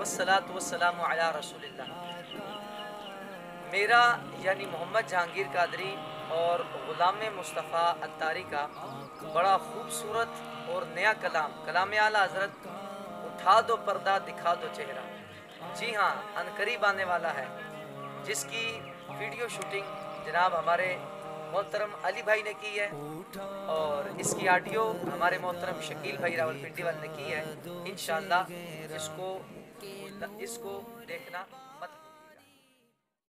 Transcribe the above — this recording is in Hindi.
वस्सलातु वस्सलामु मेरा यानी मोहम्मद जहांगीर कादरी और ग़ुलाम मुस्तफ़ा अत्तारी का बड़ा खूबसूरत और नया कलाम कलाम आला हज़रत, उठा दो पर्दा, दिखा दो चेहरा। जी हाँ अनकरीब आने वाला है, जिसकी वीडियो शूटिंग जनाब हमारे मोहतरम अली भाई ने की है और इसकी आडियो हमारे मोहतरम शकील भाई रावलपिंडी वाले ने की है। इन इसको इसको देखना